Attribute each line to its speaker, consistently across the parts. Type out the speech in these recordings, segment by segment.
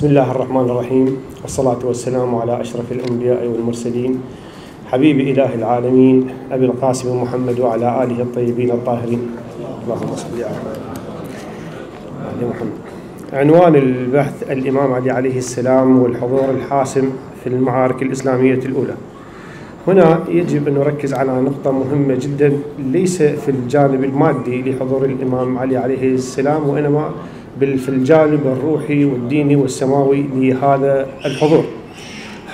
Speaker 1: بسم الله الرحمن الرحيم. والصلاة والسلام على أشرف الأنبياء والمرسلين. حبيب إله العالمين أبي القاسم محمد وعلى آله الطيبين الطاهرين. اللهم صل على محمد. عنوان البحث الإمام علي عليه السلام والحضور الحاسم في المعارك الإسلامية الأولى. هنا يجب أن نركز على نقطة مهمة جدا ليس في الجانب المادي لحضور الإمام علي عليه السلام وإنما في الجانب الروحي والديني والسماوي لهذا الحضور.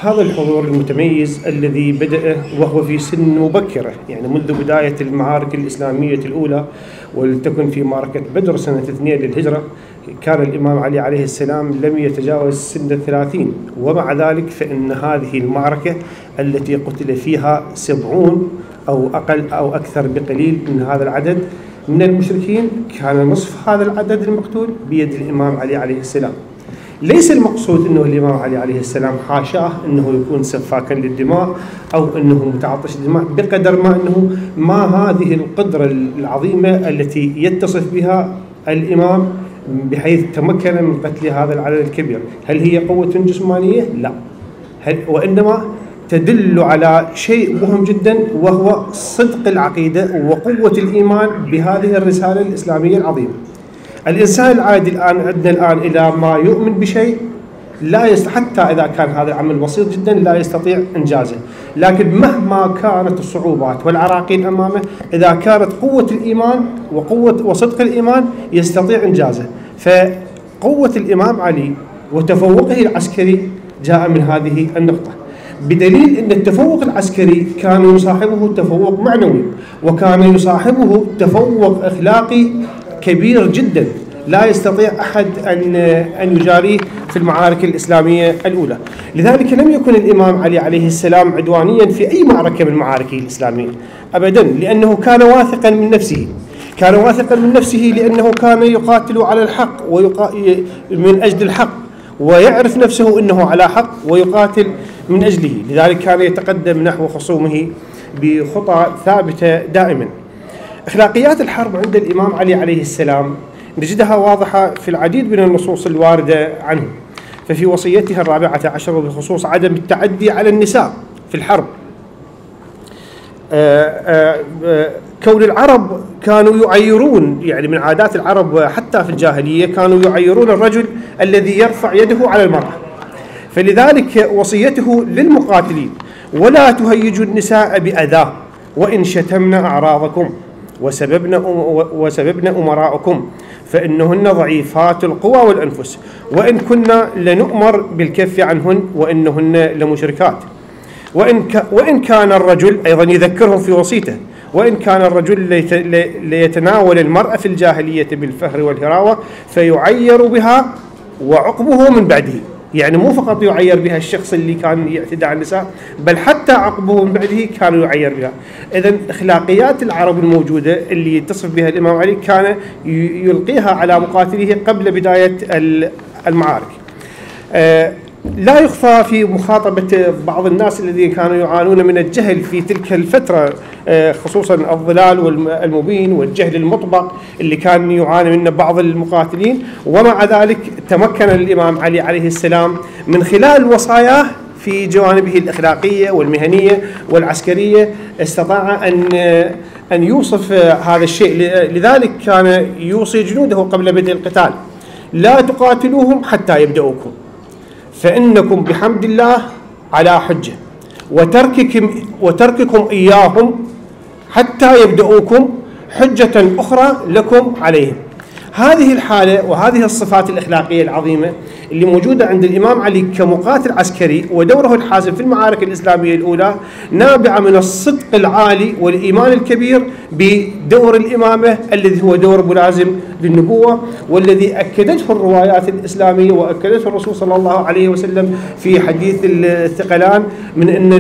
Speaker 1: هذا الحضور المتميز الذي بدأ وهو في سن مبكرة يعني منذ بداية المعارك الإسلامية الأولى ولتكن في معركة بدر سنة اثنين للهجرة كان الإمام علي عليه السلام لم يتجاوز سن الثلاثين. ومع ذلك فإن هذه المعركة التي قتل فيها سبعون أو أقل أو أكثر بقليل من هذا العدد من المشركين كان نصف هذا العدد المقتول بيد الإمام علي عليه السلام ليس المقصود إنه الإمام علي عليه السلام حاشاه إنه يكون سفاكا للدماء أو إنه متعطش الدماء بقدر ما إنه ما هذه القدرة العظيمة التي يتصف بها الإمام بحيث تمكن من قتل هذا العدد الكبير، هل هي قوة جسمانية؟ لا. هل وإنما تدل على شيء مهم جدا وهو صدق العقيدة وقوة الإيمان بهذه الرسالة الإسلامية العظيمة. الإنسان العادي الآن عندنا الآن إلى ما يؤمن بشيء لا يست... حتى إذا كان هذا العمل بسيط جدا لا يستطيع إنجازه، لكن مهما كانت الصعوبات والعراقيل أمامه إذا كانت قوة الإيمان وقوة وصدق الإيمان يستطيع إنجازه، فقوة الإمام علي وتفوقه العسكري جاء من هذه النقطة. بدليل إن التفوق العسكري كان يصاحبه تفوق معنوي وكان يصاحبه تفوق أخلاقي كبير جدا. لا يستطيع أحد أن أن يجاريه في المعارك الإسلامية الأولى، لذلك لم يكن الإمام علي عليه السلام عدوانيا في أي معركة من معاركه الإسلامية ابدا لأنه كان واثقا من نفسه، كان واثقا من نفسه لأنه كان يقاتل على الحق ويقا... من أجل الحق ويعرف نفسه إنه على حق ويقاتل من أجله، لذلك كان يتقدم نحو خصومه بخطى ثابتة دائما. إخلاقيات الحرب عند الإمام علي عليه السلام نجدها واضحة في العديد من النصوص الواردة عنه. ففي وصيته الرابعة عشر بخصوص عدم التعدي على النساء في الحرب. آآ آآ كون العرب كانوا يعيرون يعني من عادات العرب حتى في الجاهلية كانوا يعيرون الرجل الذي يرفع يده على المرأة. فلذلك وصيته للمقاتلين ولا تهيجوا النساء باذاه وإن شتمن أعراضكم وسببن وسببن امراءكم فإنهن ضعيفات القوى والأنفس وإن كنا لنؤمر بالكف عنهن وإنهن لمشركات. وإن وإن كان الرجل أيضا يذكرهم في وصيته وإن كان الرجل ليتناول المراه في الجاهلية بالفهر والهراوة فيعير بها وعقبه من بعده. يعني مو فقط يعير بها الشخص اللي كان يعتدى على النساء بل حتى عقبه من بعده كانوا يعير بها. اذا أخلاقيات العرب الموجودة اللي يتصف بها الإمام علي كان يلقيها على مقاتليه قبل بداية المعارك. لا يخفى في مخاطبة بعض الناس الذين كانوا يعانون من الجهل في تلك الفترة خصوصا الضلال والمبين والجهل المطبق اللي كان يعاني منه بعض المقاتلين. ومع ذلك تمكن الإمام علي عليه السلام من خلال وصاياه في جوانبه الأخلاقية والمهنية والعسكرية استطاع أن أن يوصف هذا الشيء. لذلك كان يوصي جنوده قبل بدء القتال. لا تقاتلوهم حتى يبدأوكم. فإنكم بحمد الله على حجة. وترككم وترككم إياهم حتى يبدأوكم حجة أخرى لكم عليهم. هذه الحالة وهذه الصفات الأخلاقية العظيمة اللي موجودة عند الإمام علي كمقاتل عسكري ودوره الحاسم في المعارك الإسلامية الأولى نابعة من الصدق العالي والإيمان الكبير بدور الإمامة الذي هو دور ملازم للنبوة والذي أكدته الروايات الإسلامية وأكدته الرسول صلى الله عليه وسلم في حديث الثقلان من أن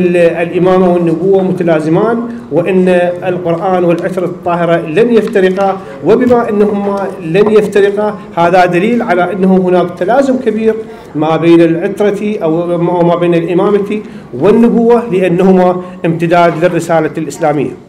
Speaker 1: الإمامة والنبوة متلازمان وأن القرآن والعترة الطاهرة لن يفترقا وبما أنهما لن يفترقا هذا دليل على أنه هناك تلازم كبير ما بين العترة أو ما بين الإمامة والنبوة لأنهما امتداد للرسالة الإسلامية.